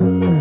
Mm-hmm.